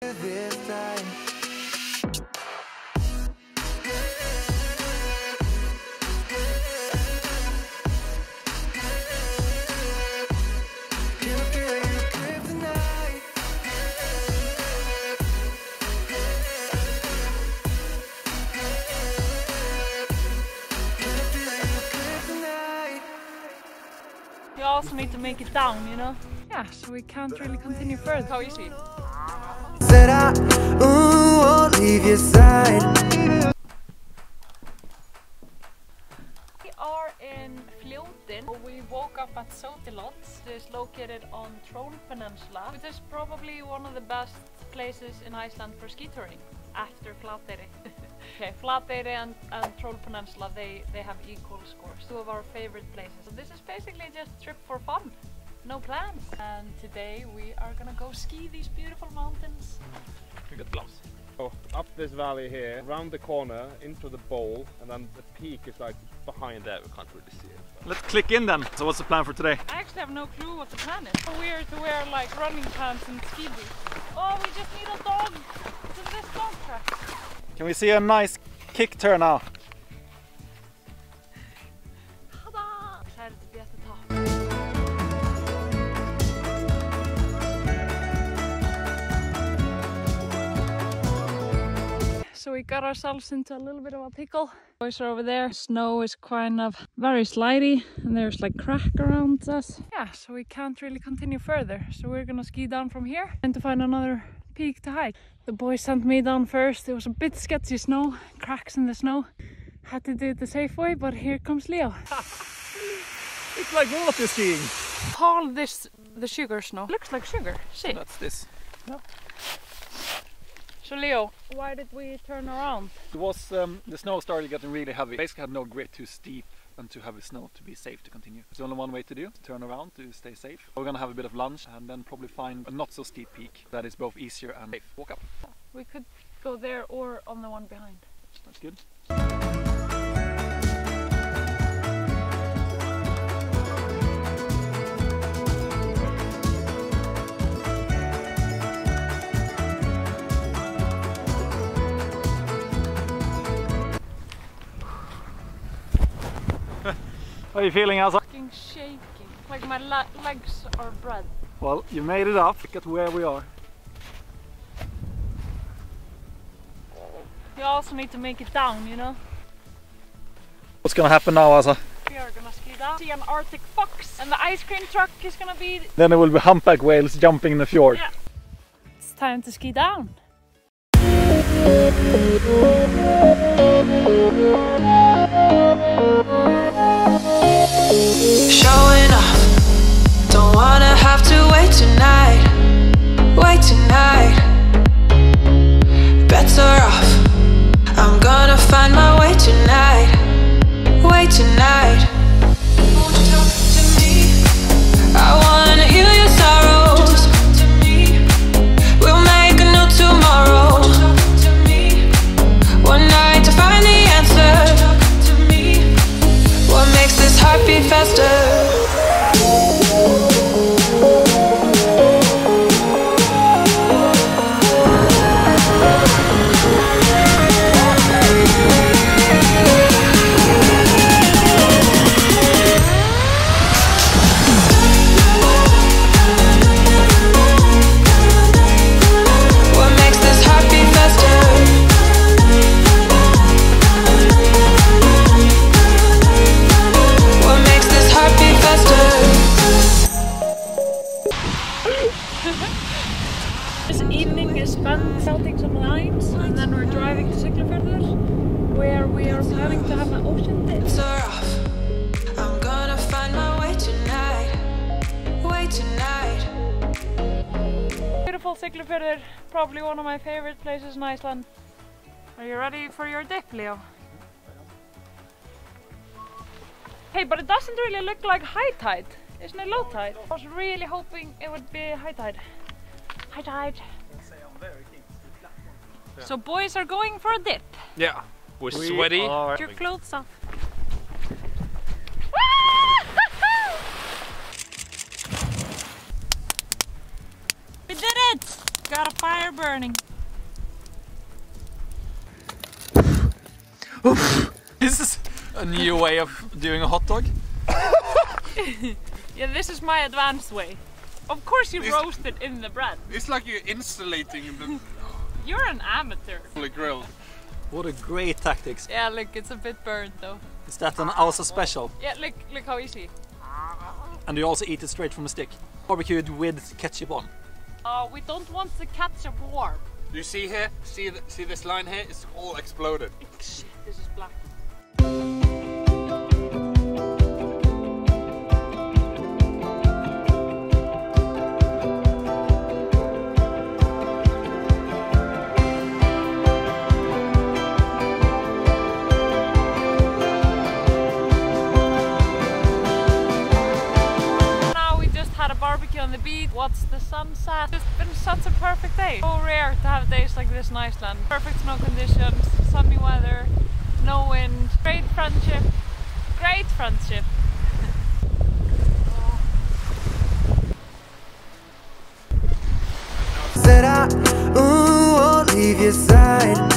this time. Can I feel you kryptonite? Can I feel you kryptonite? You also need to make it down, you know? Yeah, so we can't really continue further. How easy? Said I ooh, won't leave your side. We are in Fljótin. We woke up at Sotilot. It is located on Troll Peninsula, which is probably one of the best places in Iceland for ski touring after Flateyri. okay, Flateyri and, and Troll Peninsula, they, they have equal scores. Two of our favorite places. So this is basically just a trip for fun. No plan. And today we are gonna go ski these beautiful mountains. We got gloves. So up this valley here, around the corner, into the bowl, and then the peak is like behind there. We can't really see it. but- Let's click in then. So what's the plan for today? I actually have no clue what the plan is. So weird to wear like running pants and ski boots. Oh, we just need a dog to this dog track. Can we see a nice kick turn now? We got ourselves into a little bit of a pickle. Boys are over there. Snow is kind of very slidey and there's like crack around us. Yeah, so we can't really continue further. So we're gonna ski down from here and to find another peak to hike. The boys sent me down first. It was a bit sketchy snow, cracks in the snow. Had to do it the safe way, but here comes Leo. It's like water skiing. Call this the sugar snow. Looks like sugar. See. That's this. So Leo, why did we turn around? It was um, the snow started getting really heavy. Basically had no grit too steep and too heavy snow to be safe to continue. It's the only one way to do, to turn around to stay safe. We're gonna have a bit of lunch and then probably find a not so steep peak that is both easier and safe. Walk up. We could go there or on the one behind. That's good. How are you feeling, Elsa? Fucking shaking. Like my legs are bread. Well, you made it up. Look at where we are. You also need to make it down, you know? What's gonna happen now, Asa? We are gonna ski down. See an Arctic fox and the ice cream truck is gonna be... Then it will be humpback whales jumping in the fjord. Yeah. It's time to ski down. Showing we are planning to have an ocean dip. Lights are off. I'm gonna find my way tonight. Way tonight. Beautiful Siglufjörður, probably one of my favorite places in Iceland. Are you ready for your dip, Leo? Hey, but it doesn't really look like high tide. Isn't it low tide? I was really hoping it would be high tide. High tide. So boys are going for a dip. Yeah, we're We sweaty. are- Get your clothes off. We did it! Got a fire burning. This is a new way of doing a hot dog. Yeah, this is my advanced way. Of course you This- roast it in the bread. It's like you're insulating the You're an amateur. fully grilled. What a great tactics. Yeah, look, it's a bit burnt though. Is that an also special? Yeah, look, look how easy. And you also eat it straight from a stick. Barbecued with ketchup on. Uh, we don't want the ketchup warm. You see here? See th- see this line here? It's all exploded. Shit, this is black. Barbecue on the beach, watched the sunset. It's been such a perfect day. So rare to have days like this in Iceland. Perfect snow conditions, sunny weather, no wind, great friendship, great friendship. Said I, ooh, leave your side